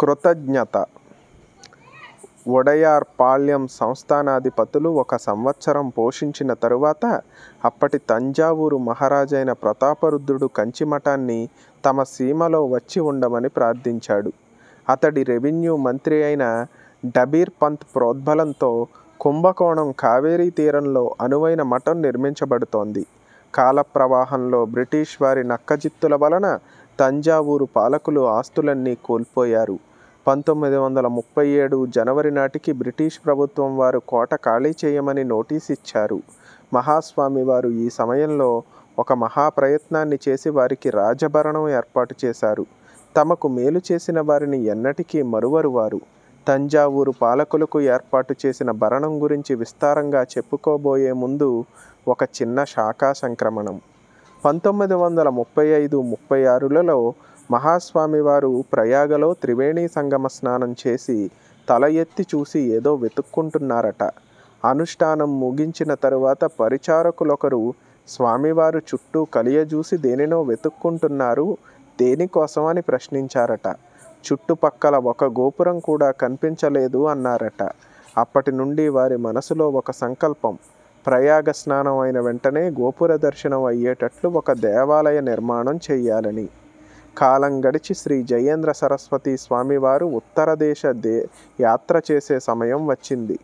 కృతజ్ఞత. ఒడయార్ పాళ్యం సంస్థానాధిపతులు ఒక సంవత్సరం పోషించిన తరువాత అప్పటి తంజావూరు మహారాజైన ప్రతాపరుద్రుడు కంచిమఠాన్ని తమ సీమలో వచ్చి ఉండమని ప్రార్థించాడు. అతడి రెవెన్యూ మంత్రి అయిన డబీర్ పంత్ ప్రోద్బలంతో కుంభకోణం కావేరీ తీరంలో అనువైన మఠం నిర్మించబడుతోంది. కాల ప్రవాహంలో బ్రిటిష్ వారి నక్కజిత్తుల వలన తంజావూరు పాలకులు ఆస్తులన్నీ కోల్పోయారు. పంతొమ్మిది వందల ముప్పై ఏడు జనవరి నాటికి బ్రిటిష్ ప్రభుత్వం వారు కోట ఖాళీ చేయమని నోటీస్ ఇచ్చారు. మహాస్వామి వారు ఈ సమయంలో ఒక మహాప్రయత్నాన్ని చేసి వారికి రాజభరణం ఏర్పాటు చేశారు. తమకు మేలు చేసిన వారిని ఎన్నటికీ మరువరు వారు. తంజావూరు పాలకులకు ఏర్పాటు చేసిన భరణం గురించి విస్తారంగా చెప్పుకోబోయే ముందు ఒక చిన్న శాఖా సంక్రమణం. పంతొమ్మిది వందల ముప్పై ఐదు ముప్పై ఆరులలో మహాస్వామి వారు ప్రయాగలో త్రివేణి సంగమ స్నానం చేసి తల ఎత్తి చూసి ఏదో వెతుక్కుంటున్నారట. అనుష్ఠానం ముగించిన తరువాత పరిచారకులొకరు స్వామివారు చుట్టూ కలియజూసి దేనినో వెతుక్కుంటున్నారు దేనికోసం అని ప్రశ్నించారట. చుట్టుపక్కల ఒక గోపురం కూడా కనిపించలేదు అన్నారట. అప్పటి నుండి వారి మనసులో ఒక సంకల్పం ప్రయాగ స్నానం అయిన వెంటనే గోపుర దర్శనం అయ్యేటట్లు ఒక దేవాలయ నిర్మాణం చేయాలని. కాలం గడిచి శ్రీ జయేంద్ర సరస్వతి స్వామివారు ఉత్తర దేశ దే యాత్ర చేసే సమయం వచ్చింది.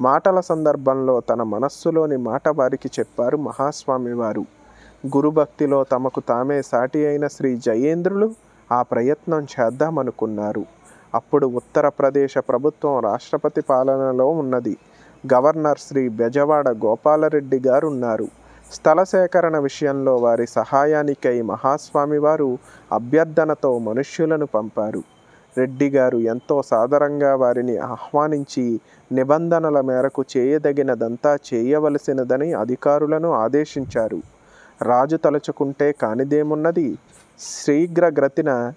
మాటల సందర్భంలో తన మనస్సులోని మాట వారికి చెప్పారు మహాస్వామివారు. గురుభక్తిలో తమకు తామే సాటి అయిన శ్రీ జయేంద్రులు ఆ ప్రయత్నం చేద్దామనుకున్నారు. అప్పుడు ఉత్తరప్రదేశ్ ప్రభుత్వం రాష్ట్రపతి పాలనలో ఉన్నది. గవర్నర్ శ్రీ బెజవాడ గోపాలరెడ్డి గారు ఉన్నారు స్థల సేకరణ విషయంలో వారి సహాయానికై మహాస్వామి వారు అభ్యర్థనతో మనుష్యులను పంపారు. రెడ్డి గారు ఎంతో సాదరంగా వారిని ఆహ్వానించి నిబంధనల మేరకు చేయదగినదంతా చేయవలసినదని అధికారులను ఆదేశించారు. రాజు తలుచుకుంటే కానిదేమున్నది? శీఘ్రగ్రతిన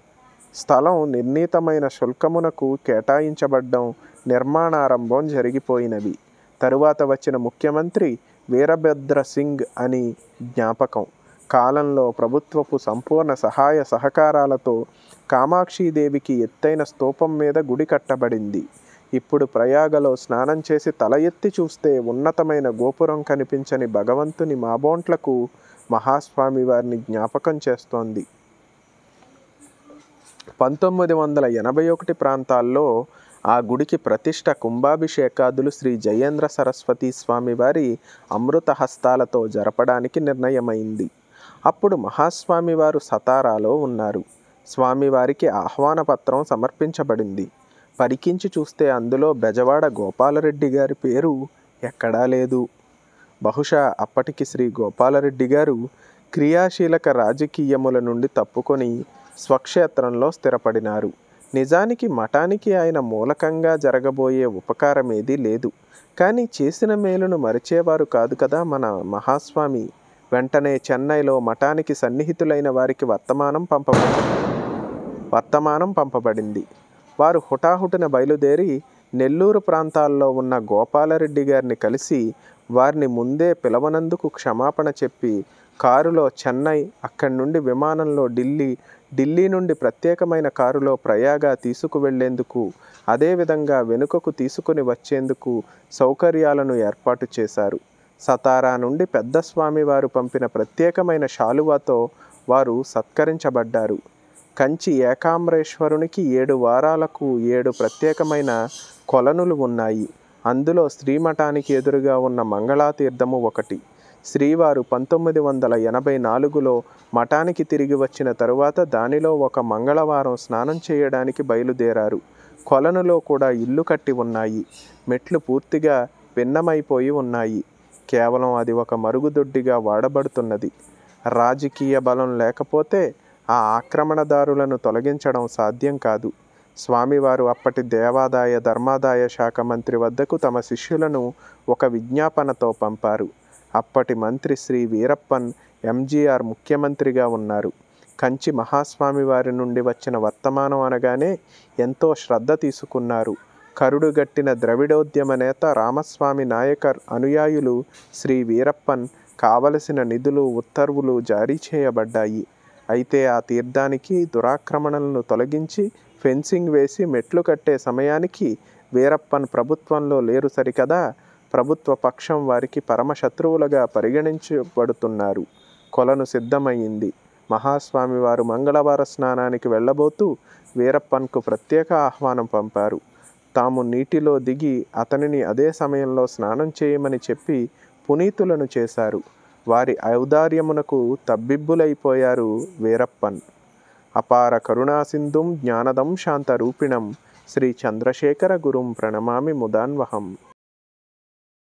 స్థలం నిర్ణీతమైన శుల్కమునకు కేటాయించబడ్డం నిర్మాణారంభం జరిగిపోయినవి. తరువాత వచ్చిన ముఖ్యమంత్రి వీరభద్ర సింగ్ అని జ్ఞాపకం. కాలంలో ప్రభుత్వపు సంపూర్ణ సహాయ సహకారాలతో కామాక్షీదేవికి ఎత్తైన స్తూపం మీద గుడి కట్టబడింది. ఇప్పుడు ప్రయాగలో స్నానం చేసి తల ఎత్తి చూస్తే ఉన్నతమైన గోపురం కనిపించని భగవంతుని మాబోంట్లకు మహాస్వామి వారిని జ్ఞాపకం చేస్తోంది. పంతొమ్మిది వందల ఎనభై ఒకటి ప్రాంతాల్లో ఆ గుడికి ప్రతిష్ట కుంభాభిషేకాదులు శ్రీ జయేంద్ర సరస్వతి స్వామివారి అమృతహస్తాలతో అమృత హస్తాలతో జరపడానికి నిర్ణయమైంది. అప్పుడు మహాస్వామివారు సతారాలో ఉన్నారు. స్వామివారికి ఆహ్వాన పత్రం సమర్పించబడింది. పరికించి చూస్తే అందులో బెజవాడ గోపాలరెడ్డి గారి పేరు ఎక్కడా లేదు. బహుశా అప్పటికి శ్రీ గోపాలరెడ్డి గారు క్రియాశీలక రాజకీయముల నుండి తప్పుకొని స్వక్షేత్రంలో స్థిరపడినారు. నిజానికి మఠానికి ఆయన మూలకంగా జరగబోయే ఉపకారం ఏదీ లేదు. కానీ చేసిన మేలును మరిచేవారు కాదు కదా మన మహాస్వామి. వెంటనే చెన్నైలో మఠానికి సన్నిహితులైన వారికి వర్తమానం పంపబడింది. వర్తమానం పంపబడింది. వారు హుటాహుటిన బయలుదేరి నెల్లూరు ప్రాంతాల్లో ఉన్న గోపాలరెడ్డి గారిని కలిసి వారిని ముందే పిలవనందుకు క్షమాపణ చెప్పి కారులో చెన్నై అక్కడి నుండి విమానంలో ఢిల్లీ ఢిల్లీ నుండి ప్రత్యేకమైన కారులో ప్రయాగ తీసుకువెళ్ళేందుకు అదేవిధంగా వెనుకకు తీసుకుని వచ్చేందుకు సౌకర్యాలను ఏర్పాటు చేశారు. సతారా నుండి పెద్ద స్వామి వారు పంపిన ప్రత్యేకమైన శాలువాతో వారు సత్కరించబడ్డారు. కంచి ఏకాంబరేశ్వరునికి ఏడు వారాలకు ఏడు ప్రత్యేకమైన కొలనులు ఉన్నాయి. అందులో శ్రీమఠానికి ఎదురుగా ఉన్న మంగళాతీర్థము ఒకటి. శ్రీవారు పంతొమ్మిది వందల ఎనభై నాలుగులో మఠానికి తిరిగి వచ్చిన తరువాత దానిలో ఒక మంగళవారం స్నానం చేయడానికి బయలుదేరారు. కొలనులో కూడా ఇల్లు కట్టి ఉన్నాయి. మెట్లు పూర్తిగా భిన్నమైపోయి ఉన్నాయి. కేవలం అది ఒక మరుగుదొడ్డిగా వాడబడుతున్నది. రాజకీయ బలం లేకపోతే ఆ ఆక్రమణదారులను తొలగించడం సాధ్యం కాదు. స్వామివారు అప్పటి దేవాదాయ ధర్మాదాయ శాఖ మంత్రి వద్దకు తమ శిష్యులను ఒక విజ్ఞాపనతో పంపారు. అప్పటి మంత్రి శ్రీ వీరప్పన్ ఎంజీఆర్ ముఖ్యమంత్రిగా ఉన్నారు. కంచి మహాస్వామి వారి నుండి వచ్చిన వర్తమానం అనగానే ఎంతో శ్రద్ధ తీసుకున్నారు. కరుడుగట్టిన ద్రవిడోద్యమ నేత రామస్వామి నాయకర్ అనుయాయులు శ్రీ వీరప్పన్ కావలసిన నిధులు ఉత్తర్వులు జారీ చేయబడ్డాయి. అయితే ఆ తీర్థానికి దురాక్రమణలను తొలగించి ఫెన్సింగ్ వేసి మెట్లు కట్టే సమయానికి వీరప్పన్ ప్రభుత్వంలో లేరు సరికదా? ప్రభుత్వ పక్షం వారికి పరమశత్రువులుగా పరిగణించబడుతున్నారు. కొలను సిద్ధమయ్యింది. మహాస్వామి వారు మంగళవార స్నానానికి వెళ్ళబోతూ వీరప్పన్కు ప్రత్యేక ఆహ్వానం పంపారు. తాము నీటిలో దిగి అతనిని అదే సమయంలో స్నానం చేయమని చెప్పి పునీతులను చేశారు. వారి ఔదార్యమునకు తబ్బిబ్బులైపోయారు వీరప్పన్. అపార కరుణాసింధుం జ్ఞానదం శాంతరూపిణం శ్రీ చంద్రశేఖర గురుం ప్రణమామి ముదాన్వహం.